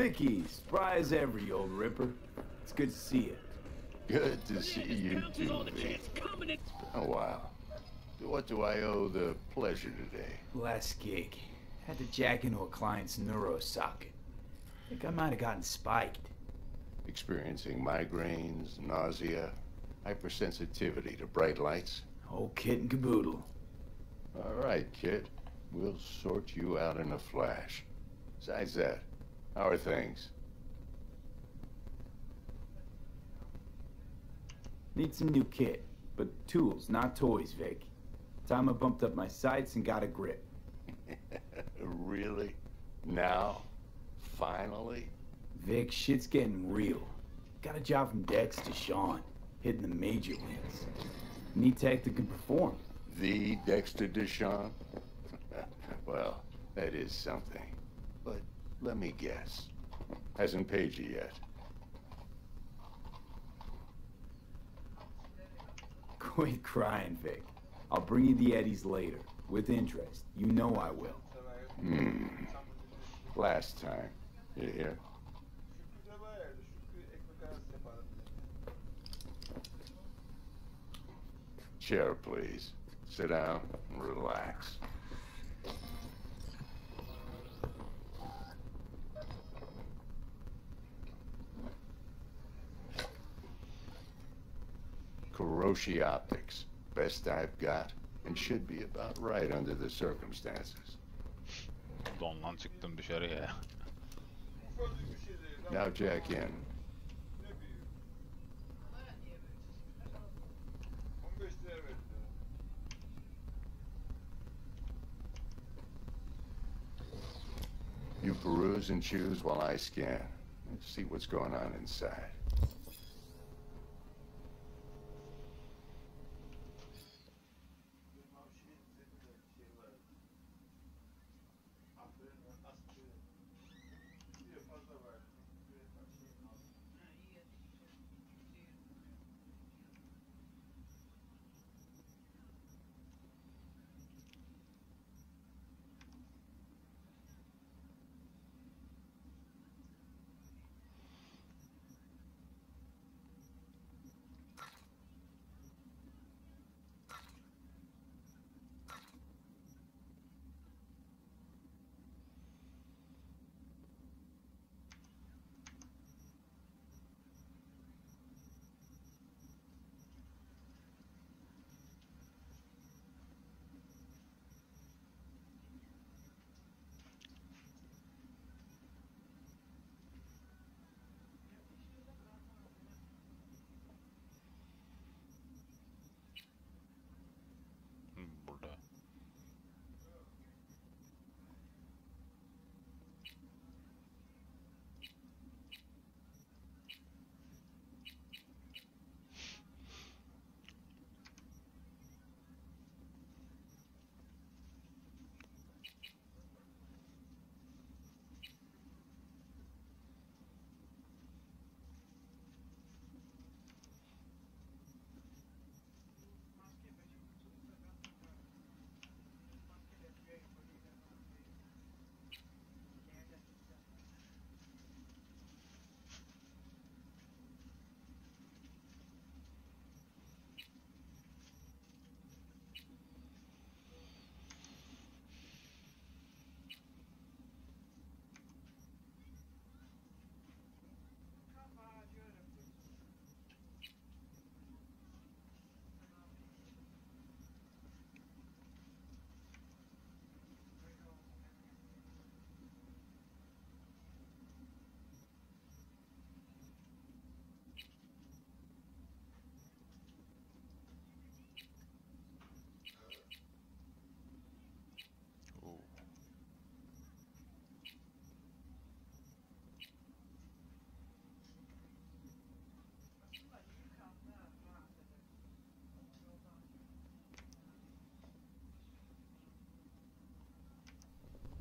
Vicky, spry as ever, you old ripper. It's good to see you. Good to see you too, Vic. It's been a while. What do I owe the pleasure today? Last gig. Had to jack into a client's neuro socket. Think I might have gotten spiked. Experiencing migraines, nausea, hypersensitivity to bright lights? Whole kit and caboodle. All right, kid. We'll sort you out in a flash. Besides that, how are things? Need some new kit, but tools, not toys, Vic. Time I bumped up my sights and got a grip. really? Now? Finally? Vic, shit's getting real. Got a job from Dex DeShawn, hitting the major wins. Need tech that can perform. The Dexter DeShawn? well, that is something. But let me guess. Hasn't paid you yet. Quit crying, Vic. I'll bring you the eddies later, with interest. You know I will. Hmm. Last time. You hear? Chair, please. Sit down and relax. Kiroshi Optics. Best I've got, and should be about right under the circumstances. Dondan çıktım dışarıya. Now jack in. You peruse and choose while I scan. And see what's going on inside.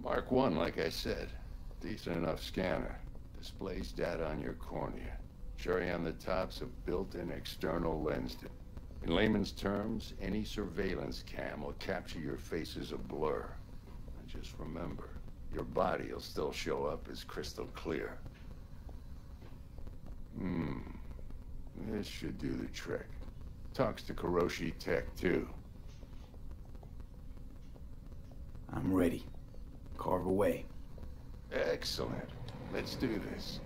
Mark 1, like I said. Decent enough scanner. Displays data on your cornea. Cherry on the top's of built-in external lens. In layman's terms, any surveillance cam will capture your face as a blur. And just remember, your body will still show up as crystal clear. Hmm. This should do the trick. Talks to Kiroshi Tech, too. I'm ready. Carve away. Excellent. Let's do this.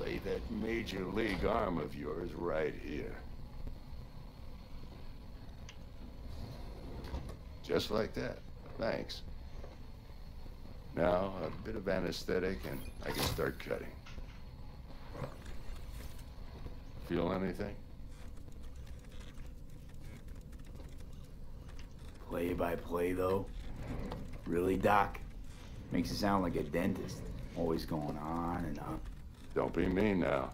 Lay that major league arm of yours right here. Just like that. Thanks. Now, a bit of anesthetic and I can start cutting. Feel anything? Play by play, though? Really, Doc? Makes it sound like a dentist. Always going on and on. Don't be mean now.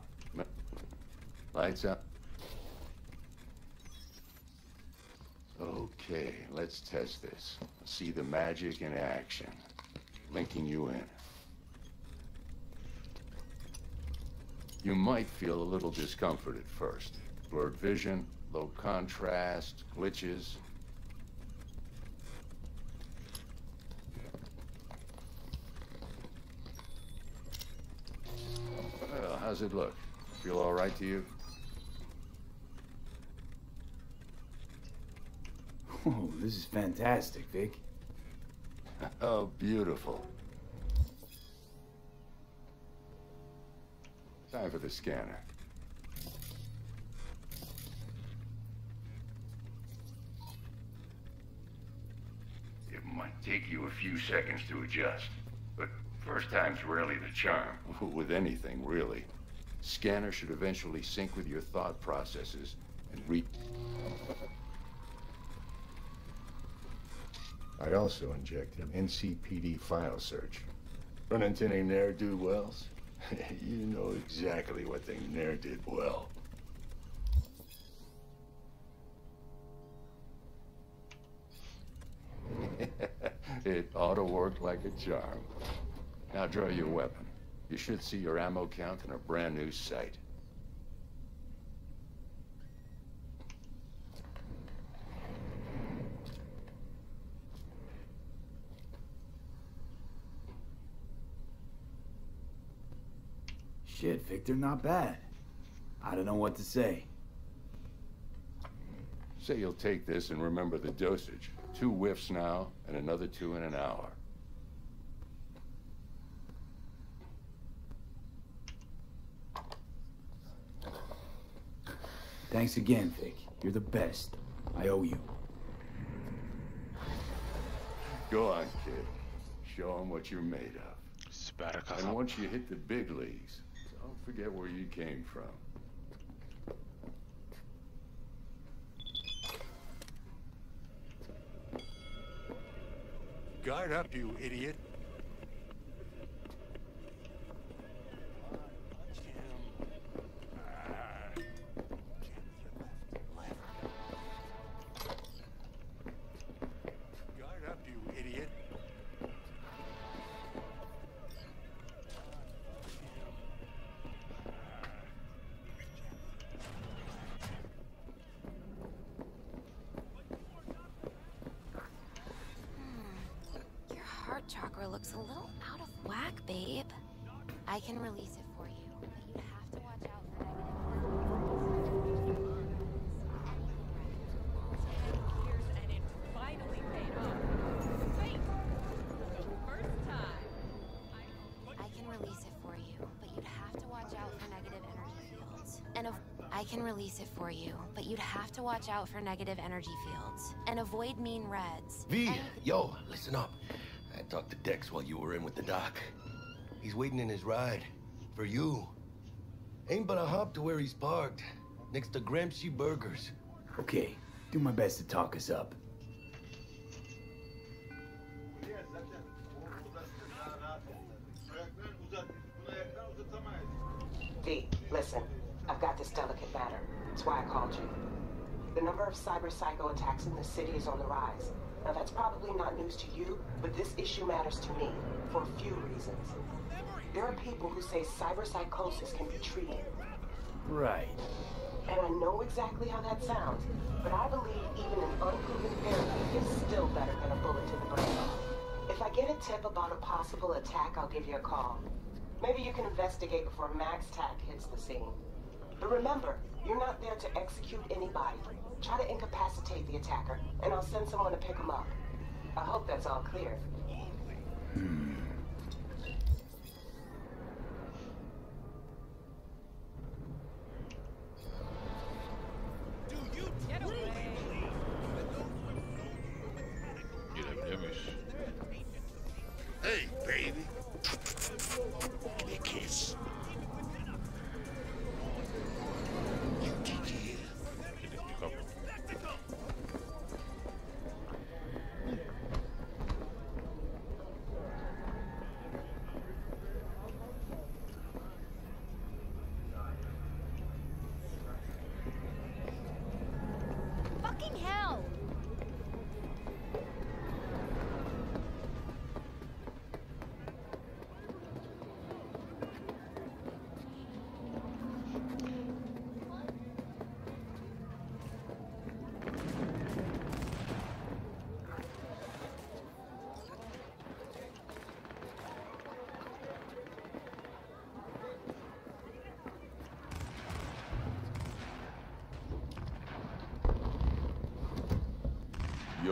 Lights out. Okay, let's test this. See the magic in action. Linking you in. You might feel a little discomfort at first. Blurred vision, low contrast, glitches. Well, how's it look? Feel all right to you? Oh, this is fantastic, Vic. Oh, beautiful. Time for the scanner. It might take you a few seconds to adjust, but first time's rarely the charm. With anything, really. Scanner should eventually sync with your thought processes and re... I also injected an NCPD file search. Run into any ne'er-do-wells? you know exactly what they ne'er did well. it ought to work like a charm. Now draw your weapon. You should see your ammo count in a brand new sight. Shit, Victor, not bad. I don't know what to say. Say you'll take this and remember the dosage. Two whiffs now, and another two in an hour. Thanks again, Vic. You're the best. I owe you. Go on, kid. Show them what you're made of. Süper And once you hit the big leagues, don't forget where you came from. Guard up, you idiot. Heart looks a little out of whack, babe. I can release it for you, but you have to watch out for years and it finally paid off. Wait! For the first time. I can release it for you, but you'd have to watch out for negative energy fields. And I can release it for you, but you'd have to watch out for negative energy fields and avoid mean reds. V, yo, listen up. I talked to Dex while you were in with the doc. He's waiting in his ride. For you. Ain't but a hop to where he's parked. Next to Gramsci Burgers. Okay, do my best to talk us up. V, listen. I've got this delicate matter. That's why I called you. The number of cyber psycho attacks in the city is on the rise. Now, that's probably not news to you, but this issue matters to me for a few reasons. There are people who say cyber psychosis can be treated. Right. And I know exactly how that sounds, but I believe even an unproven therapy is still better than a bullet to the brain. If I get a tip about a possible attack, I'll give you a call. Maybe you can investigate before MaxTac hits the scene. But remember, you're not there to execute anybody. Try to incapacitate the attacker, and I'll send someone to pick him up. I hope that's all clear. Get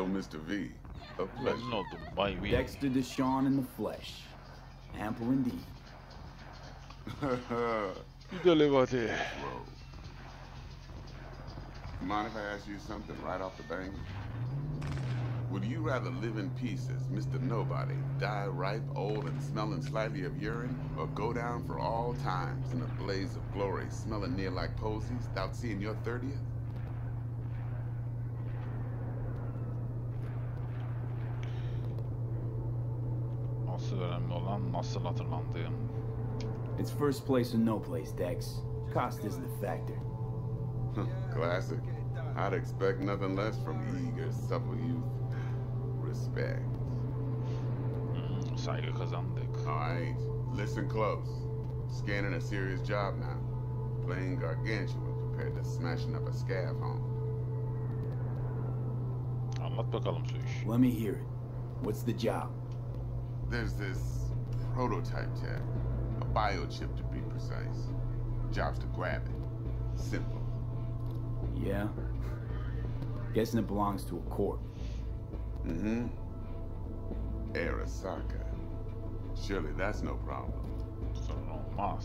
Yo, Mr. V. A pleasure. Memnun oldum. Bay V. Dexter DeShawn in the flesh. Ample indeed. Gidelim hadi. Whoa. Mind if I ask you something right off the bang? Would you rather live in peace as Mr. Nobody, die ripe, old, and smelling slightly of urine, or go down for all times in a blaze of glory, smelling near like posies, without seeing your 30th? Olan nasıl hatırlandığım. It's first place or no place, Dex. Cost isn't a factor. Classic. I'd expect nothing less from eager, supple youth. Respect. Hmm, saygı kazandık. Alright, listen close. Scanning a serious job now. Playing gargantuan compared to smashing up a scav home. Anlat bakalım şu iş. Let me hear it. What's the job? There's this prototype tech, a biochip to be precise. Job's to grab it. Simple. Yeah? Guessing it belongs to a corp. Mm-hmm. Arasaka. Surely that's no problem. Sorun olmaz.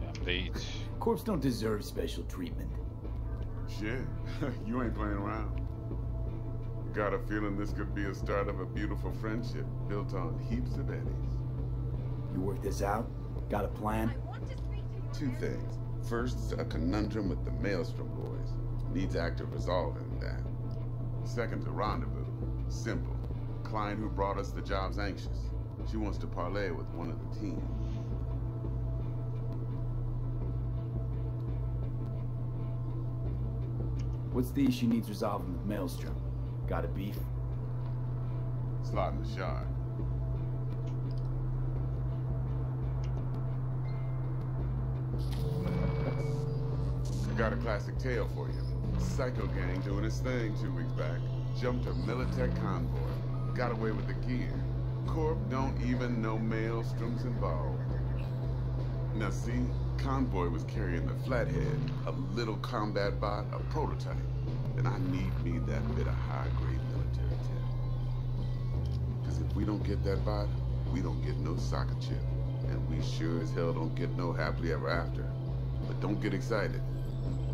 Hem de hiç. Corps don't deserve special treatment. Shit, you ain't playing around. Got a feeling this could be a start of a beautiful friendship built on heaps of eddies. You work this out? Got a plan? Two things. First, a conundrum with the Maelstrom boys. Needs active resolving that. Second's a rendezvous. Simple. Client who brought us the job's anxious. She wants to parlay with one of the team. What's the issue needs resolving with Maelstrom? Got a beef? Slot in the shard. Got a classic tale for you. Psycho gang doing his thing two weeks back. Jumped a Militech convoy. Got away with the gear. Corp don't even know Maelstrom's involved. Now see, convoy was carrying the Flathead, a little combat bot, a prototype. And I need me that bit of high-grade military tech. Because if we don't get that bot, we don't get no soccer chip. And we sure as hell don't get no happily ever after. But don't get excited.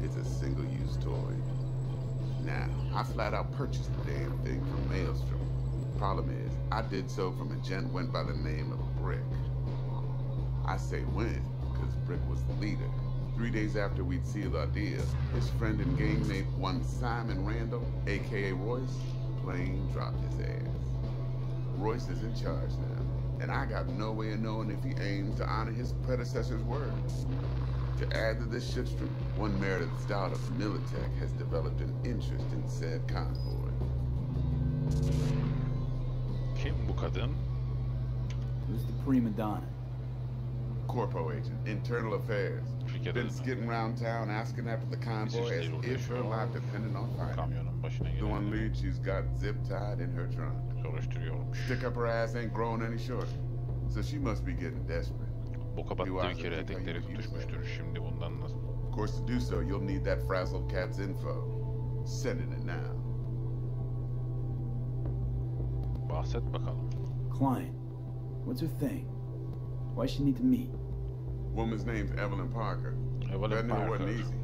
It's a single-use toy. Now, I flat out purchased the damn thing from Maelstrom. Problem is, I did so from a gent went by the name of Brick. I say when, because Brick was the leader. Three days after we'd sealed our deal, his friend and gangmate, one Simon Randall, aka Royce, plain dropped his ass. Royce is in charge now, and I got no way of knowing if he aims to honor his predecessor's word. To add to this shitstream, one Meredith Stout of Militech has developed an interest in said convoy. Kim bu kadın? Who's the prima donna? Corpo agent, internal affairs. Teşvik Been edelim. skidding around town asking after the convoy as if her life depended on finding. it. Kamyonun başına The one lead she's got zip tied in her trunk. Soruşturuyormuş. Stick up her ass ain't growing any shorter. So she must be getting desperate. Bu kapattığı kere etekleri tutuşmuştur. Şimdi bundan nasıl? Of course, to do so, you'll need that frazzled cat's info. Sending it now. Bahset bakalım. Klein. What's her thing? Why she need to meet? Woman's name's Evelyn Parker. Evelyn That knew it wasn't easy.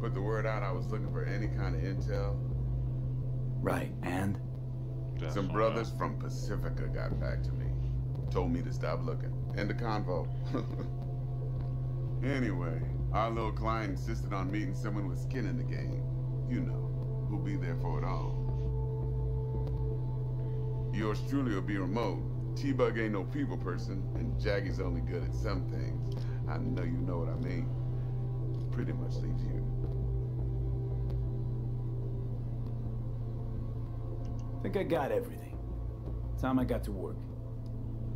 Put the word out I was looking for any kind of intel. Right, and? Daha Some sonra- brothers from Pacifica got back to me. Told me to stop looking. End the convo. anyway, our little client insisted on meeting someone with skin in the game. You know, who'll be there for it all. Yours truly will be remote. T-Bug ain't no people person, and Jackie's only good at some things. I know you know what I mean. Pretty much leaves you. think I got everything. Time I got to work.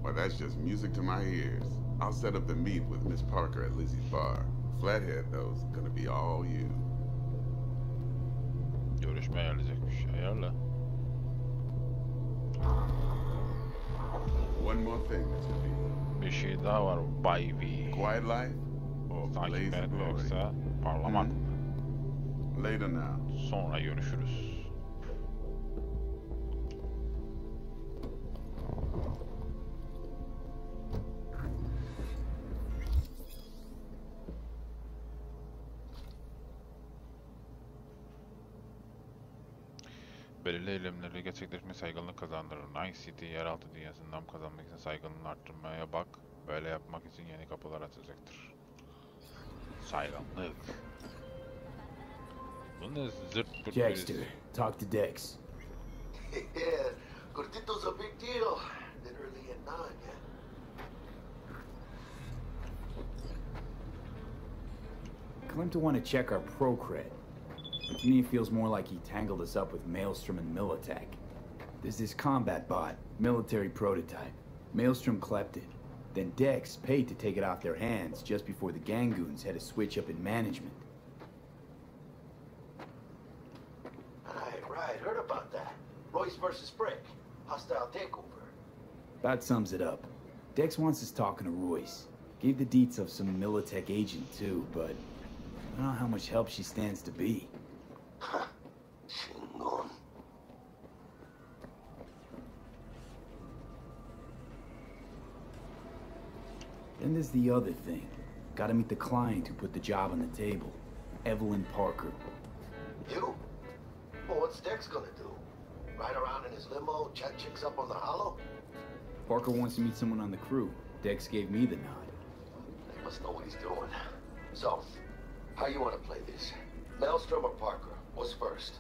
Well, that's just music to my ears. I'll set up the meet with Miss Parker at Lizzie's bar. Flathead, though, is gonna be all you. Görüşme ayarlayacakmış. Ayarla. One more thing, Mr. V. Bir şey daha var Bay V. Quiet life or Takip blaze et of glory? yoksa parlamak mı? Later now. Sonra görüşürüz. Kazandırır. Night City yeraltı dünyasında nam kazanmak için saygınlığını arttırmaya bak. Böyle yapmak için yeni kapılar açacaktır. Saygınlık. Bu ne zırt pırt Jackster, birisi. talk to Dex. yeah, Cortito's a big deal. Literally at nine, yeah. Claim to want to check our pro cred. But to me, it feels more like he tangled us up with Maelstrom and Militech. There's this combat bot, military prototype. Maelstrom clept it. Then Dex paid to take it off their hands just before the Gangoons had a switch up in management. Right, right. Heard about that. Royce versus Brick. Hostile takeover. That sums it up. Dex wants us talking to Royce. Gave the deets of some Militech agent too, but I don't know how much help she stands to be. Then there's the other thing. Gotta meet the client who put the job on the table. Evelyn Parker. You? Well, what's Dex gonna do? Ride around in his limo, chat chicks up on the hollow? Parker wants to meet someone on the crew. Dex gave me the nod. He must know what he's doing. So, how you want to play this? Maelstrom or Parker? What's first?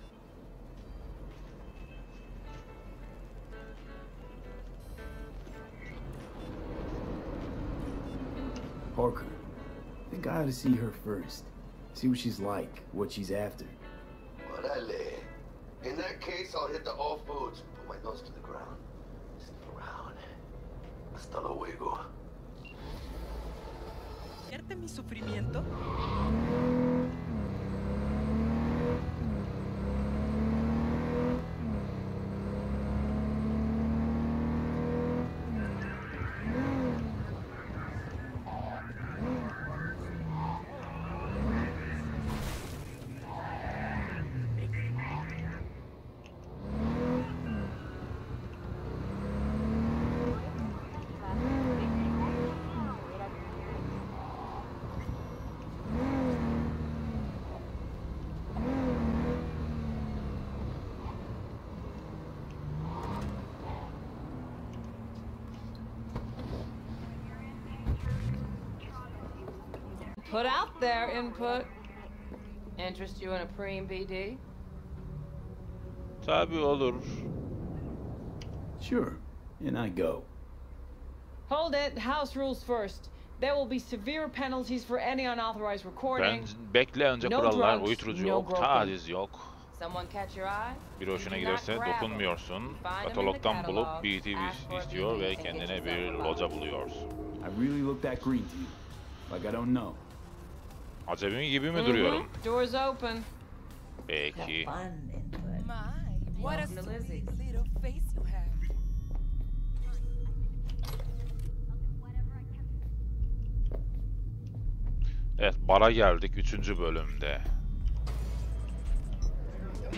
Parker. I think I ought to see her first. See what she's like, what she's after. Orale. In that case, I'll hit the all foods. Put my nose to the ground. Sniff around. Hasta luego. ¿Vierte mi sufrimiento? Put out there input. Interest you in a preem BD? Tabii olur. Sure. And I go. Hold it. House rules first. There will be severe penalties for any unauthorized Ben recording. bekle önce No kurallar, drugs, uyuşturucu no yok, taciz yok. Bir hoşuna giderse dokunmuyorsun. Katalogdan bulup catalog, BT ask for a istiyor ve kendine bir loca buluyorsun. I really look that green to you. Like I don't know. Acemi gibi mi duruyorum? Doors open. Peki. My, what a Welcome to Lizzie. sweet little face you have. Evet, bara geldik 3. bölümde.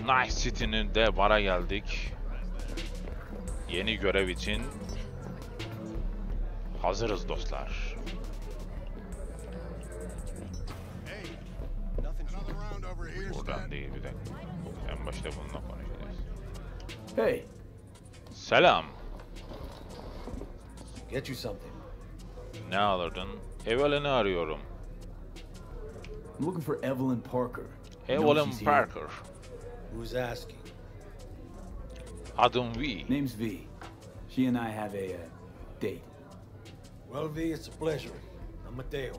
Night City'nin de bara geldik. Yeni görev için hazırız dostlar. Buradan değil bir dakika. En başta bununla konuşacağız. Hey, Selam. Get you something. Ne alırdın? Evelyn'i arıyorum. I'm looking for Evelyn Parker. Evelyn? Parker. Who's asking? Adım V. Name's V. She and I have a uh, date. Well, V, it's a pleasure. I'm Mateo.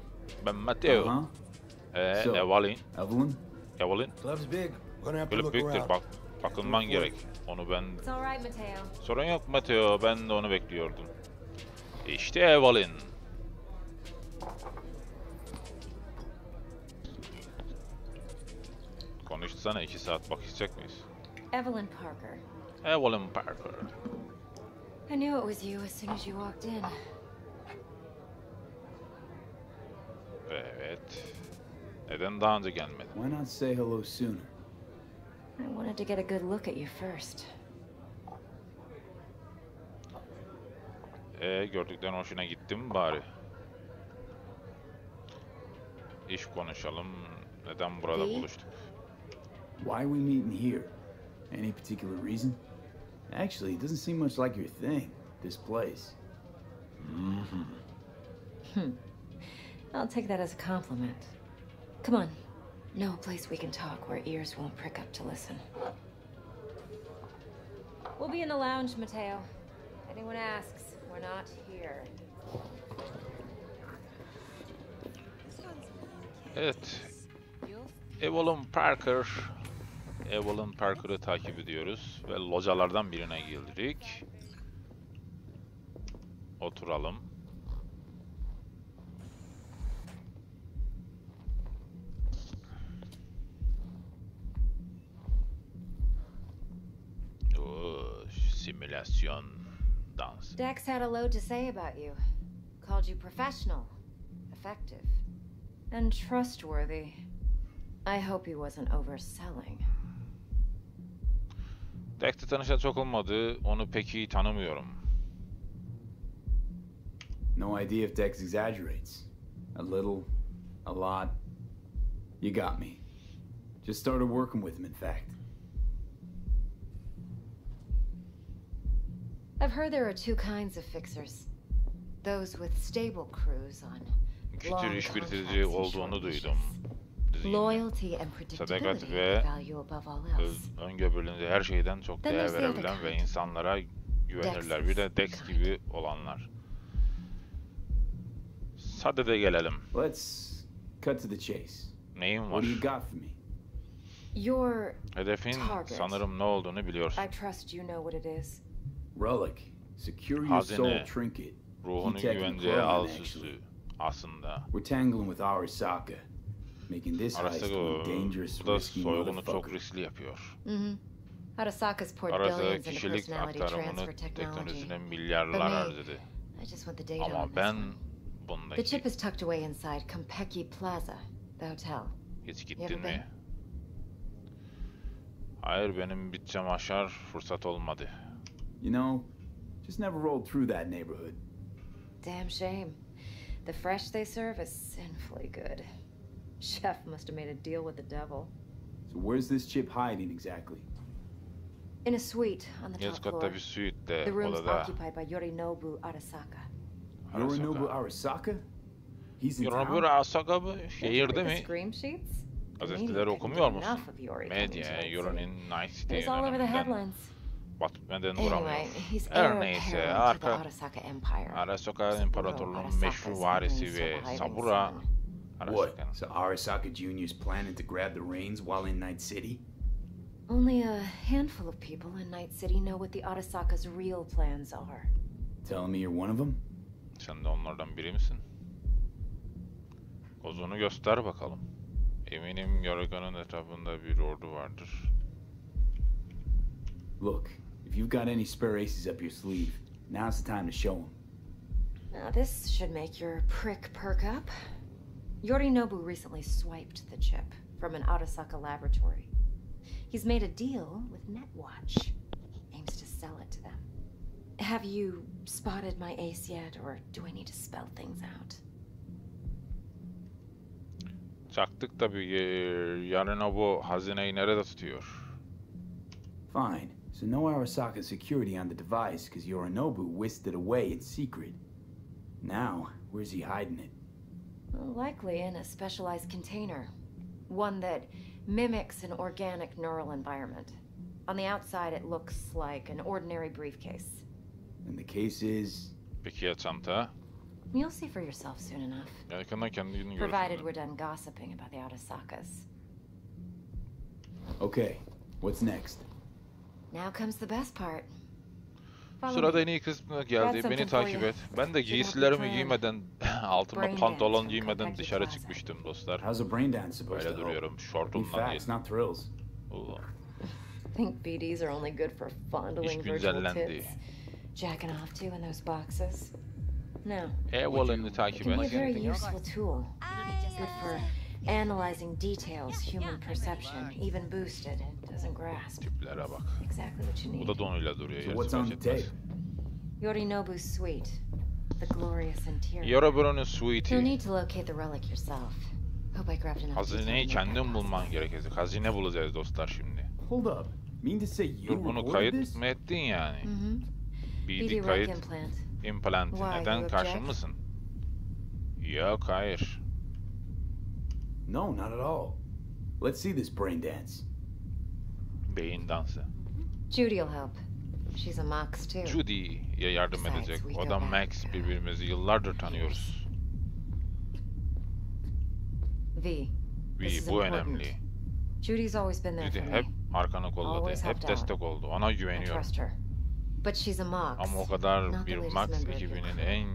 Ben Mateo. Uh-huh. Ee, So- Evelyn. Evelyn? Evelyn. Club's big. Gonna have to Kulüp büyüktür. Bak, bakılman gerek. Onu ben... Sorun yok Mateo. Ben de onu bekliyordum. İşte Evelyn. Konuşsana iki saat bakışacak mıyız? Evelyn Parker. Evelyn Parker. I knew it was you as soon as you walked in. Evet. Neden daha önce gelmedin? Why not say hello sooner? I wanted to get a good look at you first. Ee, gördükten hoşuna gitti mi bari? İş konuşalım. Neden burada İyi. buluştuk? Why are we meeting here? Any particular reason? Actually, it doesn't seem much like your thing, this place. Hmm. I'll take that as a compliment. Come on. No place we can talk where ears won't prick up to listen. We'll be in the lounge, Mateo. Anyone asks, we're not here. Evet. Evelyn Parker. Evelyn Parker'ı takip ediyoruz ve localardan birine girdik. Oturalım. Dex had a load to say about you. Called you professional, effective, and trustworthy. I hope he wasn't overselling. Dex'te tanışan çok olmadı. Onu pek iyi tanımıyorum. No idea if Dex exaggerates. A little, a lot. You got me. Just started working with him, in fact. I've heard there are two kinds of fixers. Those with stable crews on long iş bitirici olduğunu duydum. Loyalty and Sadakat predictability ve are value above all else. öz, öngörülünce her şeyden çok Then değer there's the other verebilen ve kind. insanlara güvenirler. Bir de Dex gibi olanlar. Sade'de gelelim. Let's cut to the chase. Neyin What var? do you got for me? Your Hedefin Target. sanırım ne olduğunu biliyorsun. I trust you know what it is. Relic. Secure your soul trinket. Ruhunu güvenceye al süsü. actually. Aslında. We're tangling with Arasaka. Making this heist Arasaka one dangerous, bu da soygunu çok riskli yapıyor. Mm-hmm. Arasaka's poured Arasaka billions into kişilik aktarımını transfer technology. teknolojisine milyarlar But me, harcadı. I just want the data on Ama this ben one. The bundaki chip is tucked away inside Kompeki Plaza, the hotel. hiç You gittin mi? Hayır benim bütçem aşar fırsat olmadı. You know, just never rolled through that neighborhood. Damn shame. The fresh they serve is sinfully good. Chef must have made a deal with the devil. So where's this chip hiding exactly? In a suite on the Geç top floor. katta bir suite'de The room's odada. occupied by Yorinobu Arasaka. Yorinobu Arasaka? He's in Yorinobu town? Arasaka mı? Şehirde The mi? scream sheets? The media Gazeteleri couldn't okumuyor get musun? enough of Yori coming to Medya, Night City. Yori'nin Night It City batmeden he's Her heir neyse apparent to the arka Arasaka İmparatorluğu'nun meşru varisi ve Sabura? Arasaka'nın. So Arasaka Jr.'s planning to grab the reins while in Night City? Only a handful of people in Night City know what the Arasaka's real plans are. Telling me you're one of them? Sen de onlardan biri misin? Kozunu göster bakalım. Eminim Yoriko'nun etrafında bir ordu vardır. Look, if you've got any spare aces up your sleeve, now's the time to show them. Now, this should make your prick perk up. Yorinobu recently swiped the chip from an Arasaka laboratory. He's made a deal with Netwatch. Aims to sell it to them. Have you spotted my ace yet, or do I need to spell things out? Çaktık tabii. Ee, Yarın bu hazineyi nerede tutuyor? Fine. So no Arasaka security on the device because Yorinobu whisked it away in secret. Now, where's he hiding it? Well, likely in a specialized container. One that mimics an organic neural environment. On the outside, it looks like an ordinary briefcase. And the case is... Peki ya çanta? You'll see for yourself soon enough. Yakından kendini Provided we're done gossiping about the Arasakas. Okay, what's next? Now comes the best part. Sırada en iyi kısmına geldi. Beni takip et. Ben de giysilerimi giymeden, altıma pantolon giymeden dışarı çıkmıştım dostlar. Böyle duruyorum. Şortumdan facts, değil. not thrills. Oo. Think BDs are only good for fondling İş virtual tits? Jacking off to in those boxes? No. It takip et. very useful tool. Good for analyzing details human perception, even boosted, doesn't grasp. Tiplere bak. Exactly what you Bu da donuyla duruyor. So what's on tape? Yorinobu's suite. The glorious interior. You'll suite'i. need to locate the relic yourself. Hope I grabbed enough Hazineyi kendin bulman gerekecek. Hazine bulacağız dostlar şimdi. Hold up. Mean to say you Dur bunu kayıt mı ettin yani? Mm-hmm. BD BD kayıt implant. implanti. Why, Neden karşı mısın? Yok hayır. No, not at all. Let's see this brain dance. Beyin dansı. Judy'll help. She's a Mox too. Judy'ye yardım edecek. O da Max birbirimizi yıllardır tanıyoruz. V. İs bu önemli. Judy's always been there Judy for hep me. arkanı kolladı. Hep destek oldu. Ona güveniyorum. But she's a Mox. Ama o kadar bir Max ekibinin en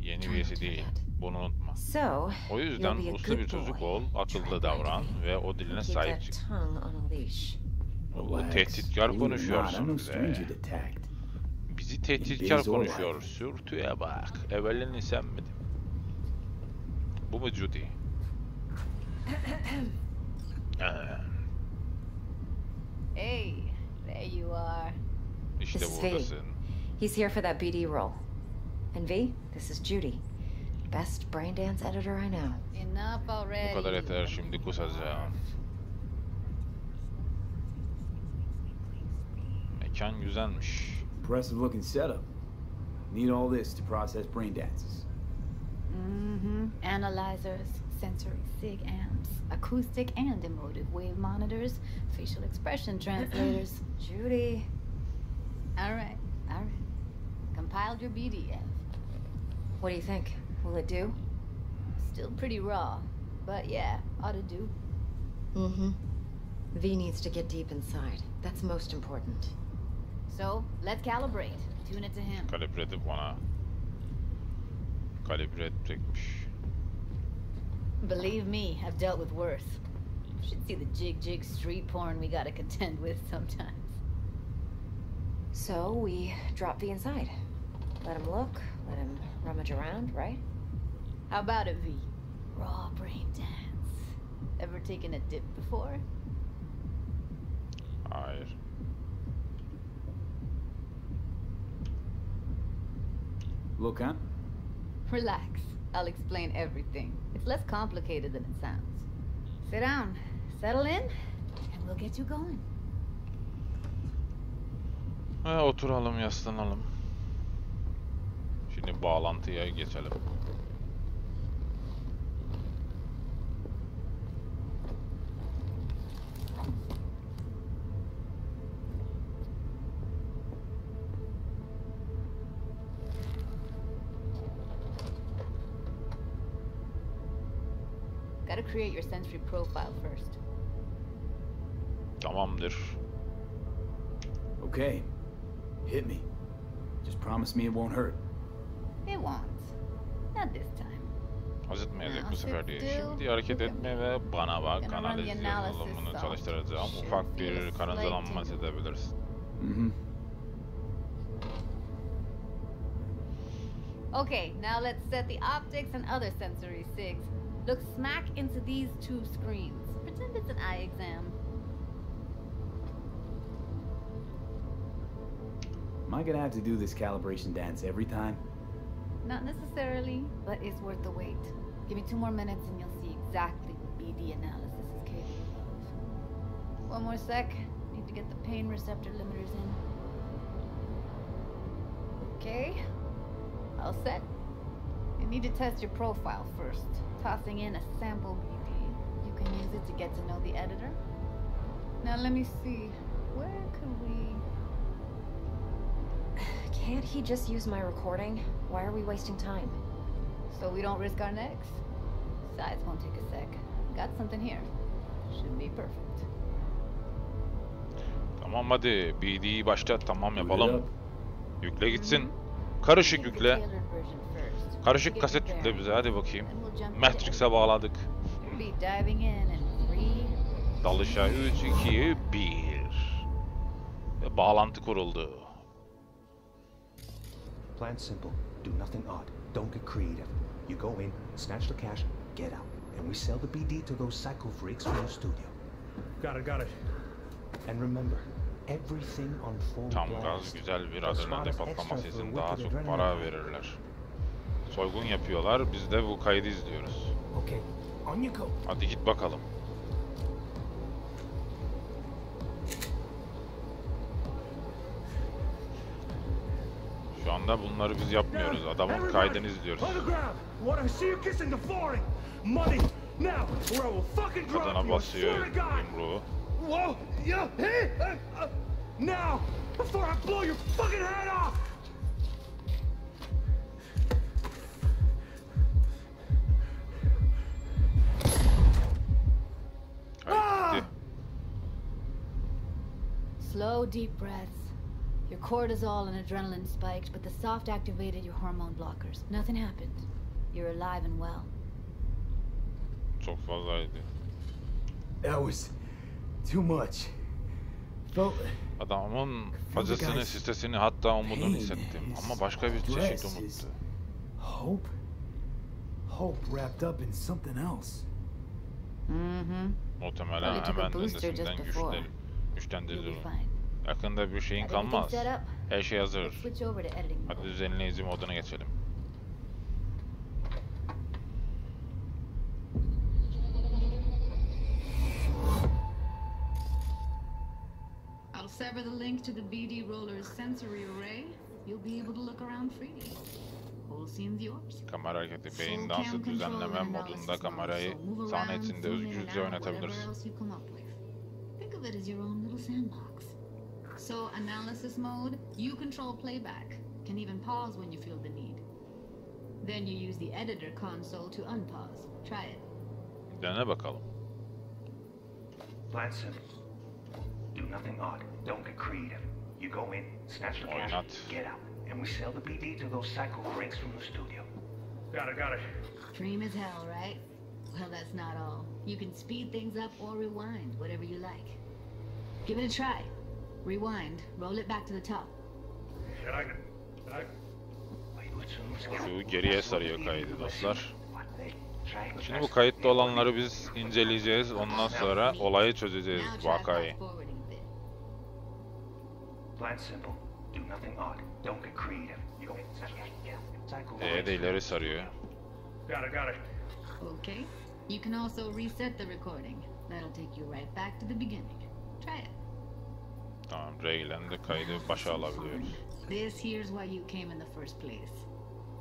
yeni to değil. Bunu unutma. So, O yüzden uslu bir çocuk ol, akıllı davran ve o diline sahip çık. Bu tehditkar konuşuyorsun tact. Bizi tehditkar konuşuyor. Sürtüye bak. Evvelini sen mi? Bu mu Judy? Hey, there you are. İşte This is V. buradasın. He's here for that BD role. And V, this is Judy. Best brain dance editor I know. Enough already. Bu kadar yeter şimdi kusacağım. Mekan güzelmiş. Impressive looking setup. Need all this to process brain dances. Mm-hmm. Analyzers, sensory sig amps, acoustic and emotive wave monitors, facial expression translators. Judy. all right, all right. Compiled your BDF. What do you think? Will it do? Still pretty raw, but yeah, ought to do. Mm-hmm. V needs to get deep inside. That's most important. So let's calibrate. Tune it to him. Kalibre edip ona. Kalibre edecekmiş. Believe me, I've dealt with worse. You Should see the jig jig street porn we gotta contend with sometimes. So we drop V inside. Let him look, let him rummage around, right? How about it, V? Raw brain dance. Ever taken a dip before? Hayır. Look, huh? Relax. I'll explain everything. It's less complicated than it sounds. Sit down, settle in, and we'll get you going. Ha, oturalım, yaslanalım. Şimdi bağlantıya geçelim. Gotta create your sensory profile first. Tamamdır. Okay. Hit me. Just promise me it won't hurt. It won't. Not this time. Acıtmayacak bu sefer sit diye. Şimdi hareket etme ve bana bak Gonna analiz yazılımını çalıştıracağım. Ufak bir a karıncalanma slight hissedebilirsin. Mm-hmm. Okay, now let's set the optics and other sensory sigs. Look smack into these two screens. Pretend it's an eye exam. Am I gonna have to do this calibration dance every time? Not necessarily, but it's worth the wait. Give me two more minutes and you'll see exactly what BD analysis is capable of. One more sec. Need to get the pain receptor limiters in. Okay. All set. You need to test your profile first. Tossing in a sample BD. You can use it to get to know the editor. Now let me see. Where could we... Can't he just use my recording? Why are we wasting time? So we don't risk our necks? Besides, won't take a sec. Got something here. Should be perfect. Tamam hadi BD'yi başlat tamam yapalım. up. Yükle gitsin. Hmm. Karışık Take the yükle. Karışık kaset yükle bize hadi bakayım. Matrix'e bağladık. Dalışa 3, 2, 1. Ve bağlantı kuruldu. Plan simple. Do nothing odd. Don't get creative. You go in, snatch the cash, get out. And we sell the BD to those psycho freaks from the studio. Got it, got it. And remember, everything on full Tam gaz güzel bir adrenalin spot us patlaması extra for için daha çok para verirler. Soygun yapıyorlar, biz de bu kaydı izliyoruz. Okay, on you go. Hadi git bakalım. Şu anda bunları biz yapmıyoruz. Adamın kaydını izliyoruz. On the ground. Want to see you kissing the flooring. Money. Now, or I will fucking drop Kadına you. I basıyor swear to God. yumruğu. Whoa. Yeah. Hey. uh, uh, now, before I blow your fucking head off. Slow, deep breaths. Your cortisol and adrenaline spiked, but the soft activated your hormone blockers. Nothing happened. You're alive and well. Çok fazlaydı. That was too much. Felt Adamın Feel the acısını, stresini hatta umudunu hissettim. Ama başka bir çeşit stress, umuttu. hope. Hope wrapped up in something else. Mm-hmm. Muhtemelen Only took a hemen öncesinden before. Güçlen, güçlendirdi You'll be onu. fine. Yakında bir şeyin Got everything kalmaz. set up? Her şey Let's hazır. switch over to editing Hadi mode. düzenleyici moduna geçelim. I'll sever the link to the BD roller's sensory array. You'll be able to look around freely. Whole scene's yours. Kamera hareketi, Full beyin cam dansı control düzenleme and modunda analysis kamerayı mode, so move sahne around, içinde zoom in and özgürce out, of it as your own little sandbox. So analysis mode, you control playback. Can even pause when you feel the need. Then you use the editor console to unpause. Try it. Dene bakalım. Plan simple. Do nothing odd. Don't get creative. You go in, snatch the cash, Oynat. get out. And we sell the BD to those psycho freaks from the studio. Got it, got it. Preem as hell, right? Well, that's not all. You can speed things up or rewind, whatever you like. Give it a try. Rewind, roll it back to the top. Should I? Should I? Şu geriye sarıyor kaydı dostlar. Şimdi bu kayıtta olanları biz inceleyeceğiz. Ondan sonra olayı çözeceğiz Now try vakayı. fast forwarding a bit. Plan simple. Do nothing odd. Don't get creative. You go in, snatch the cash, get out. Psycho E'ye freaks de from ileri the sarıyor. Got it, got it. Okay. You can also reset the recording. That'll take you right back to the beginning. Tamam, R ile de kaydı başa alabiliyoruz. This here's why you came in the first place.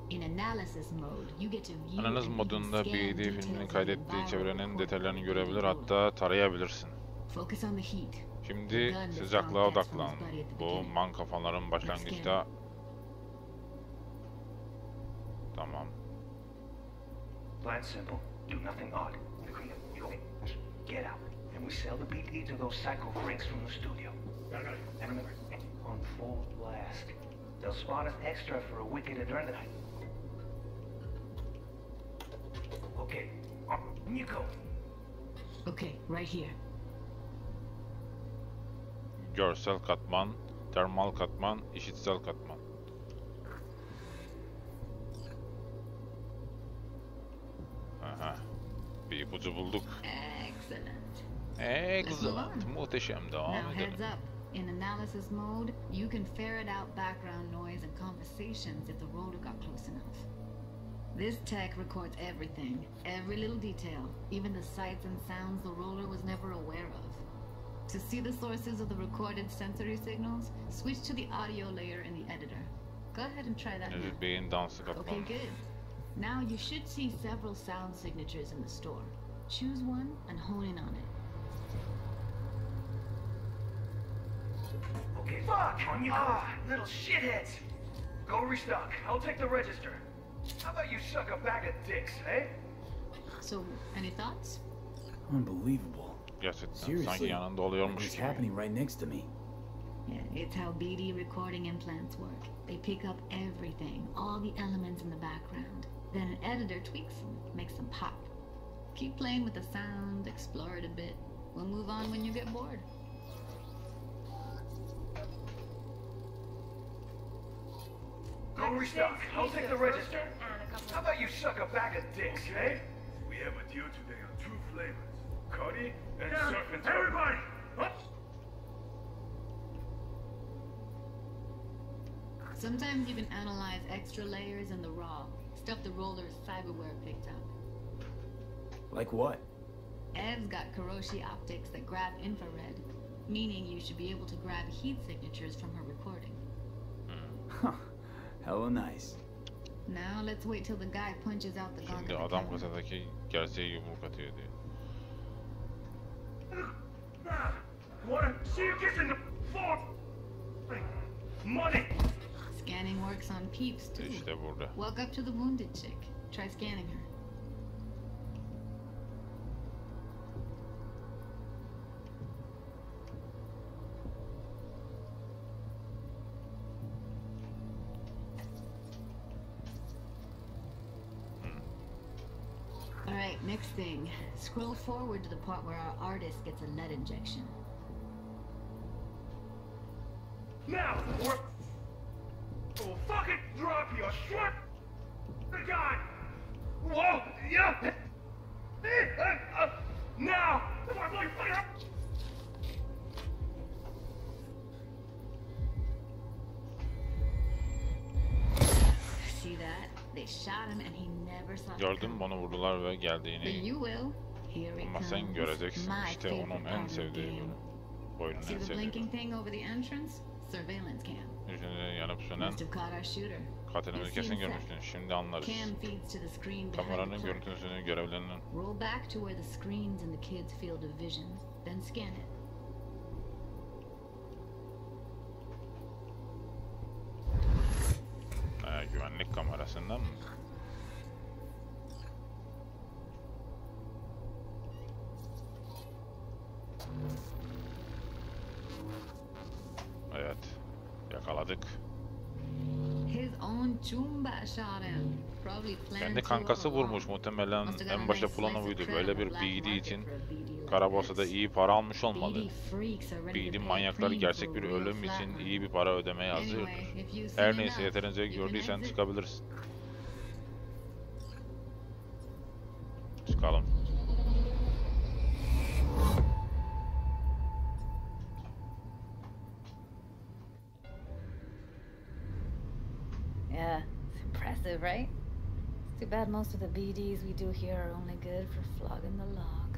In analysis mode, you get to view Analiz modunda BD details filminin of the kaydettiği çevrenin detaylarını görebilir hatta tarayabilirsin. Focus on the heat. Şimdi sıcaklığa odaklan. Bu man kafaların başlangıçta... Tamam. Plan simple. Do nothing odd. Get out. And we sell the BD to those psycho freaks from the studio. Got it, got. And remember, on full blast. They'll spot us extra for a wicked adrenaline. Okay, on you go. Okay, right here. Görsel katman, termal katman, işitsel katman. Aha. Bir ipucu bulduk. Excellent. Excellent. Muhteşem. Devam Now edelim. heads up. In analysis mode, you can ferret out background noise and conversations if the roller got close enough. This tech records everything, every little detail, even the sights and sounds the roller was never aware of. To see the sources of the recorded sensory signals, switch to the audio layer in the editor. Go ahead and try that now. Evet, beyin dansı Okay, good. Now you should see several sound signatures in the store. Choose one and hone in on it. Okay, fuck! On you go. Ah, little shitheads. Go restock. I'll take the register. How about you suck a bag of dicks, eh? So, any thoughts? Unbelievable. Gerçekten sanki Seriously, yanında oluyormuş it's gibi. happening right next to me. Yeah, it's how BD recording implants work. They pick up everything, all the elements in the background. Then an editor tweaks them, makes them pop. Keep playing with the sound, explore it a bit. We'll move on when you get bored. Go restock. I'll take the register. How about you suck a bag of dicks, eh? We have a deal today on two flavors. Cuddy and Yeah, surf and turf. everybody! Sometimes you can analyze extra layers in the raw, stuff the roller's cyberware picked up. Like what? Ev's got Kiroshi optics that grab infrared, meaning you should be able to grab heat signatures from her recording. Hella nice. Now let's wait till the guy punches out the Şimdi adam kasadaki gerçeği yumruk atıyor diyor. Wanna see you kissing the floor? Money! Scanning works on peeps too. İşte burada. Walk up to the wounded chick. Try scanning her. Thing. Scroll forward to the part where our artist gets a lead injection. Now, or... Oh, fucking drop you, to God! Whoa, yeah! Now! Mü onu vurdular ve But geldiğini. you will. Here it Ama sen comes. göreceksin My işte favorite onun en part of the sevdiği game. bölüm. Oyunun See en the sevdiği bölüm. blinking thing over the entrance? Surveillance cam. Yüzünde yanıp sönen Must have caught our shooter. katilini You've kesin seen görmüştün. Şimdi anlarız. Cam feeds to the screen behind the Kameranın clerk. görüntüsünü görevlerinin Roll back to where the screen's in the kid's field of vision. Then scan it. mı? Evet. Yakaladık. Kendi kankası vurmuş muhtemelen en başta planı buydu. Böyle bir BD için Karaborsa'da iyi para almış olmalı. BD manyakları gerçek bir ölüm için iyi bir para ödemeye hazırdır. Her neyse yeterince gördüysen çıkabilirsin. Yeah, it's impressive, right? It's too bad most of the BDs we do here are only good for flogging the law.